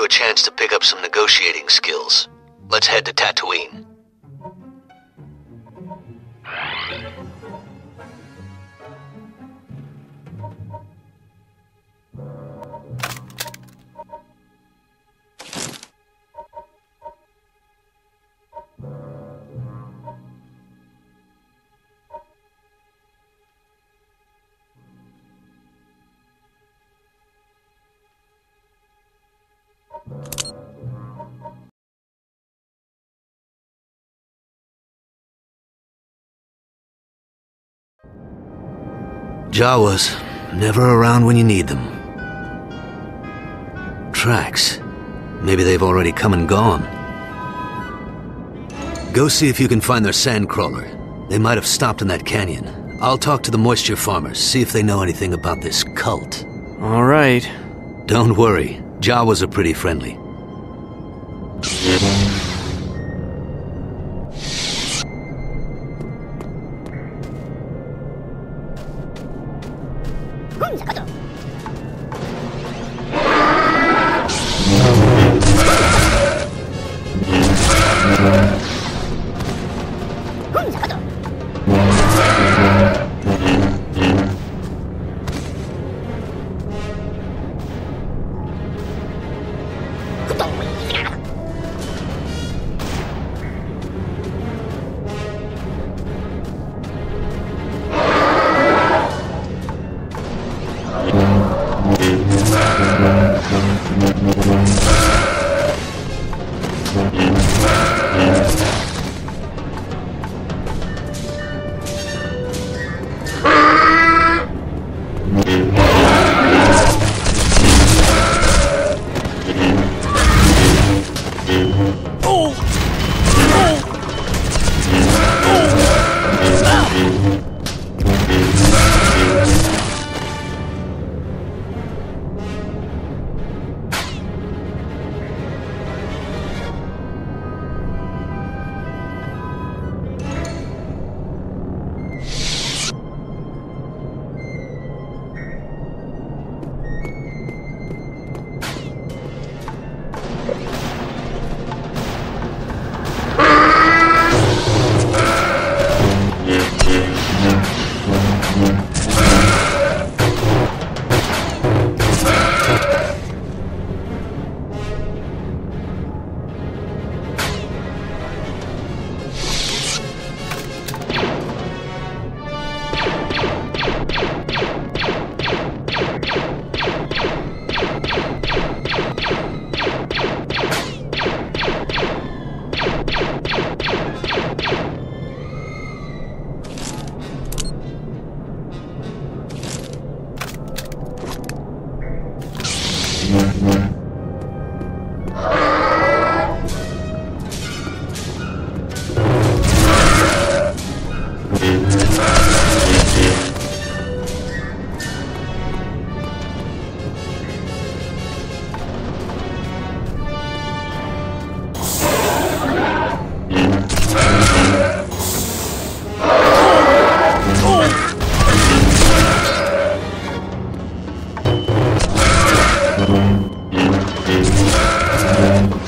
you a chance to pick up some negotiating skills. Let's head to Tatooine. Jawas, never around when you need them. Tracks. Maybe they've already come and gone. Go see if you can find their sandcrawler. They might have stopped in that canyon. I'll talk to the moisture farmers, see if they know anything about this cult. All right. Don't worry, Jawas are pretty friendly.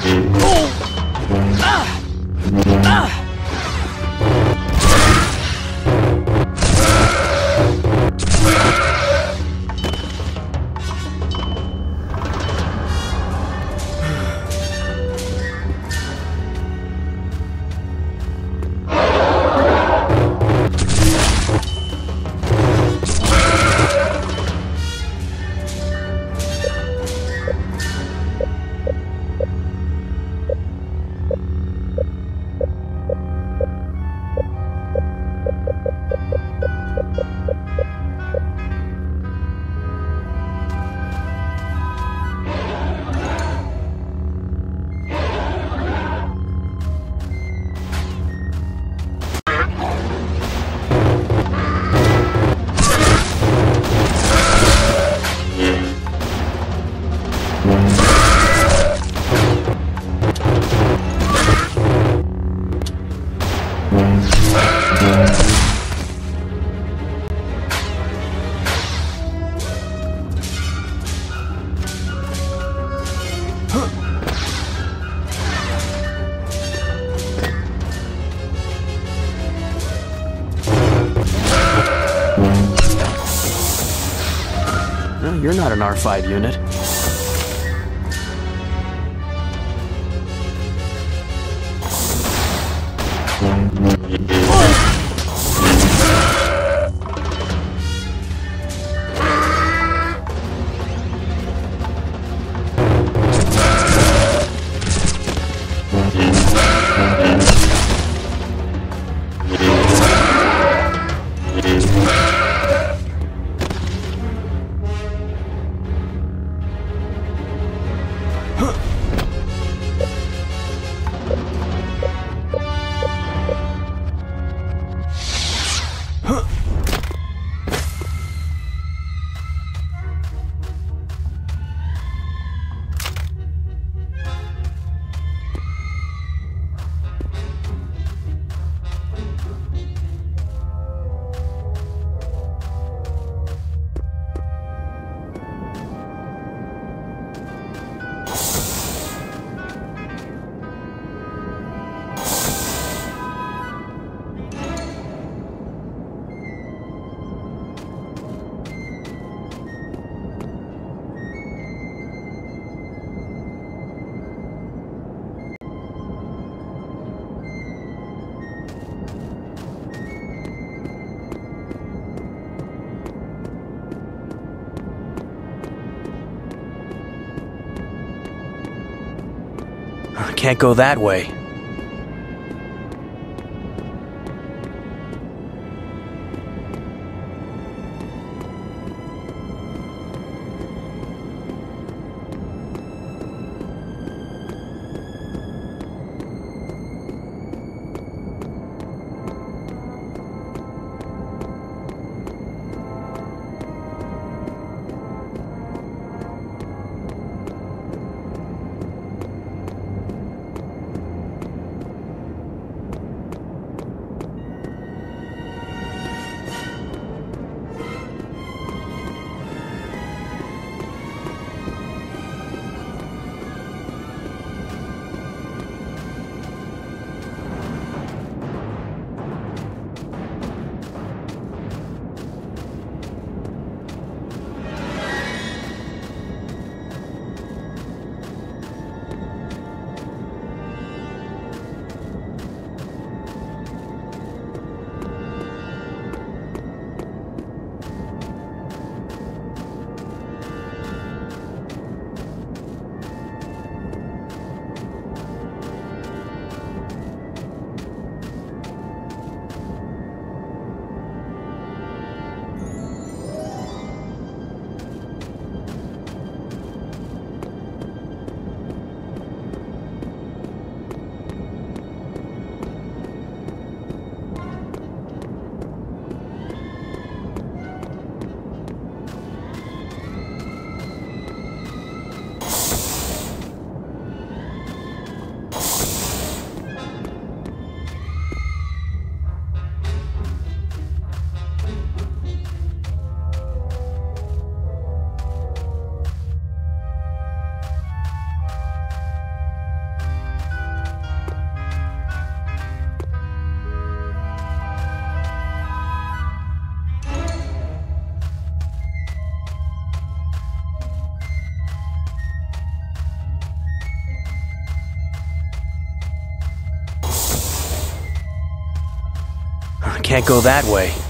Oh! You're not an R5 unit. Can't go that way. Can't go that way.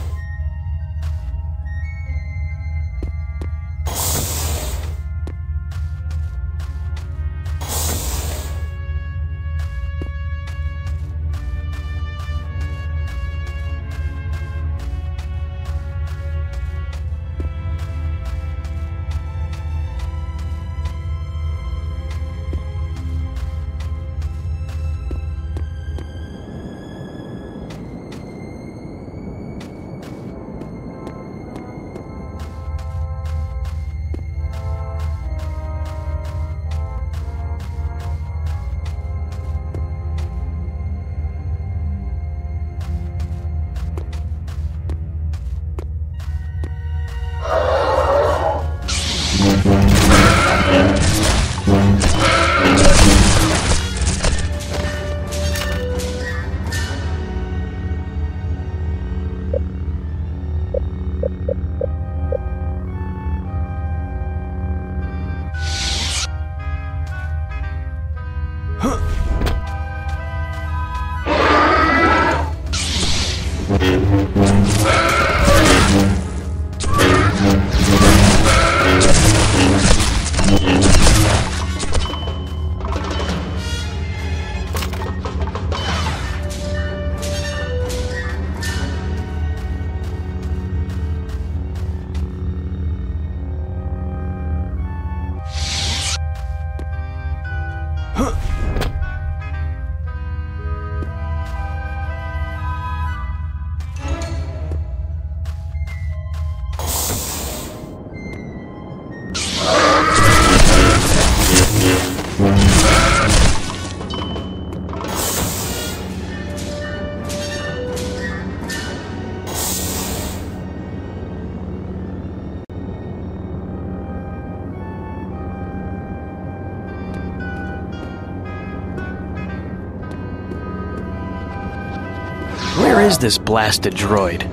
Is this blasted droid?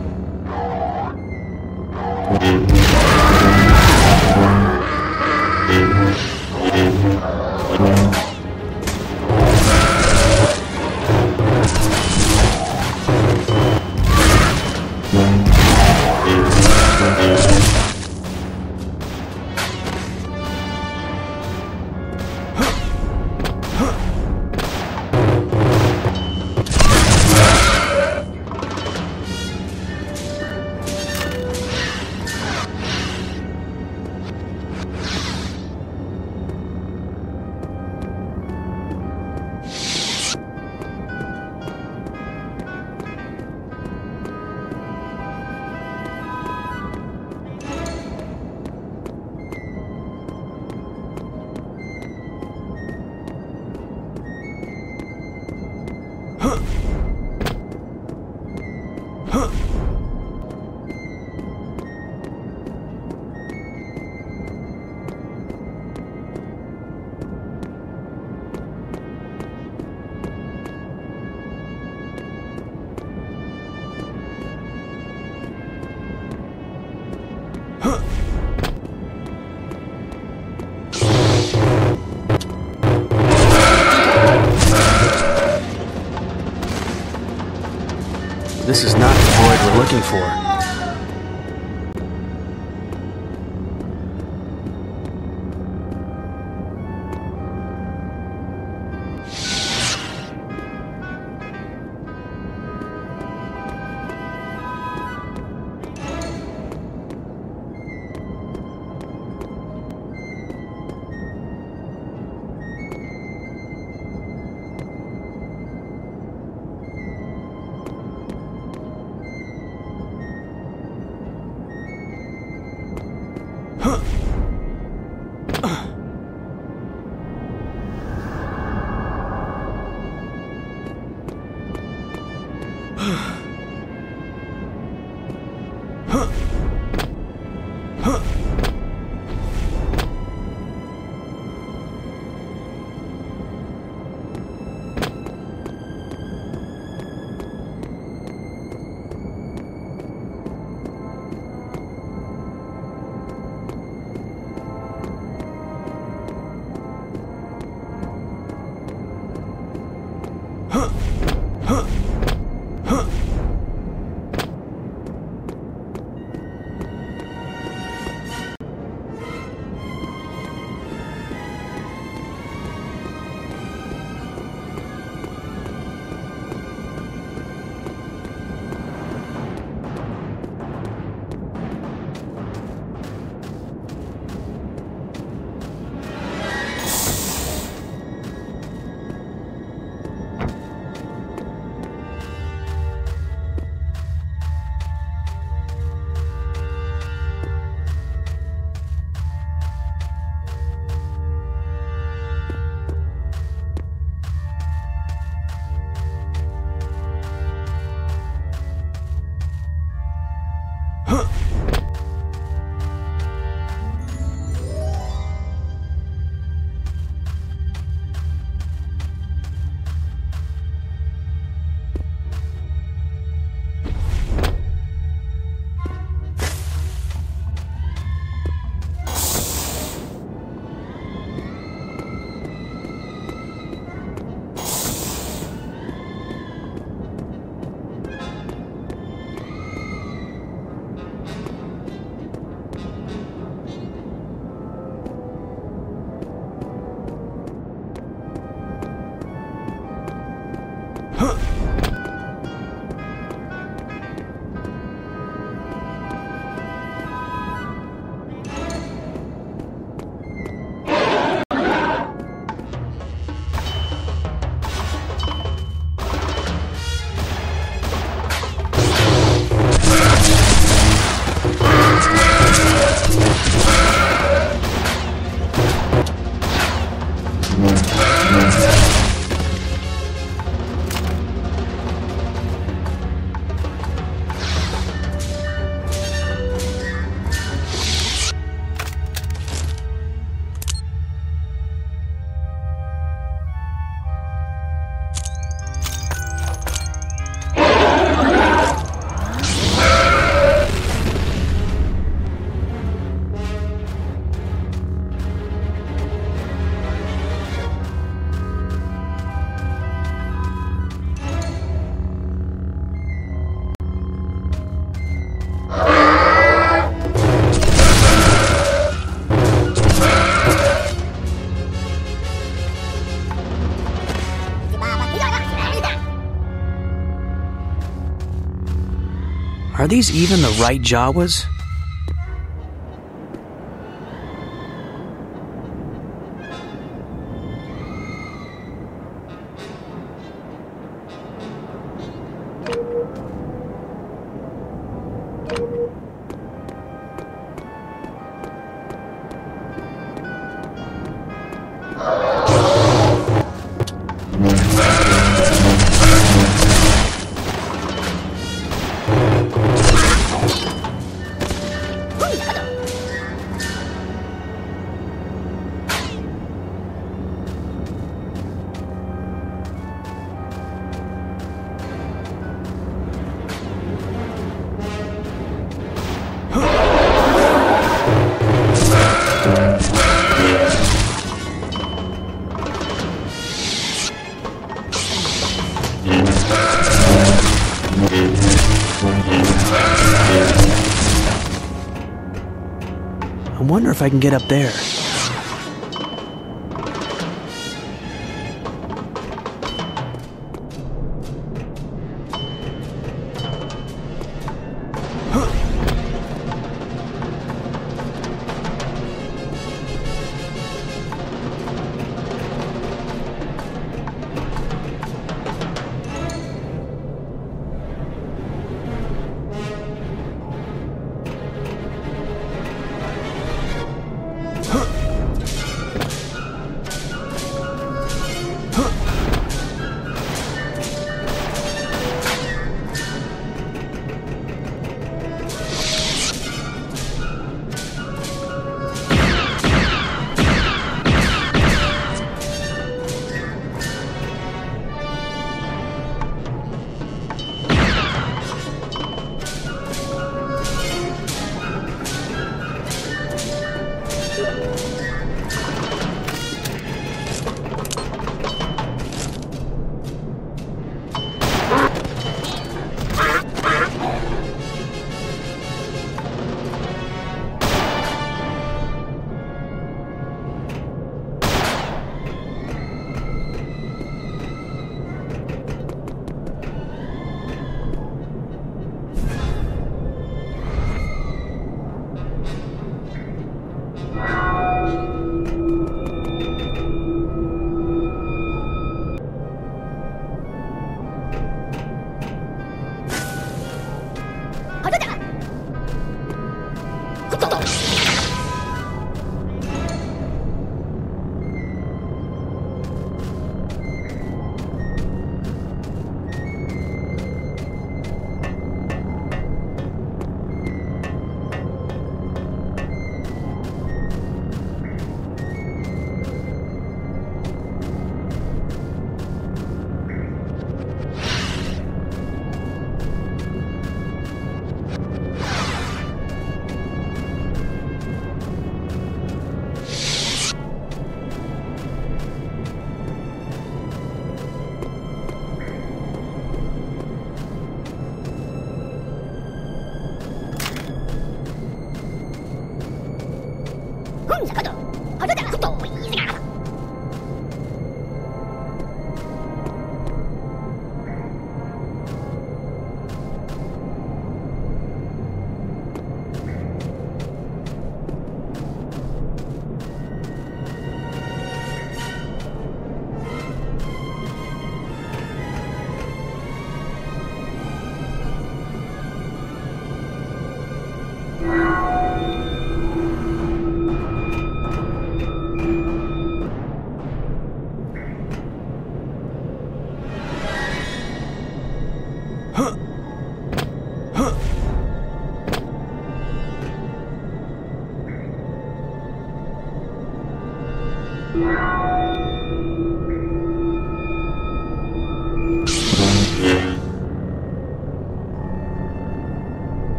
This is not the droid we're looking for. These even the right Jawas? If I can get up there.